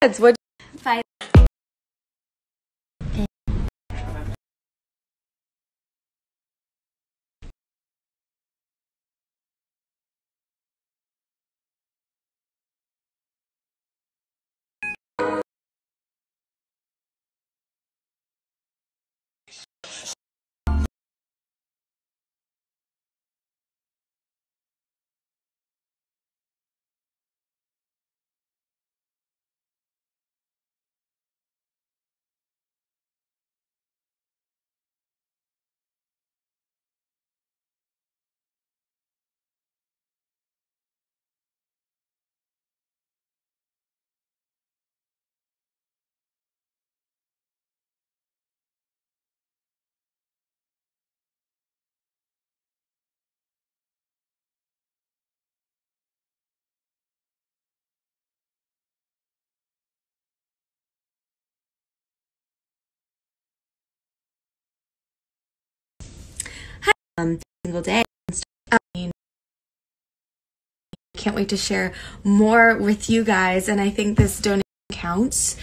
What Five. single day. I can't wait to share more with you guys, and I think this donation counts.